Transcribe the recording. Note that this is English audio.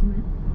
Smith.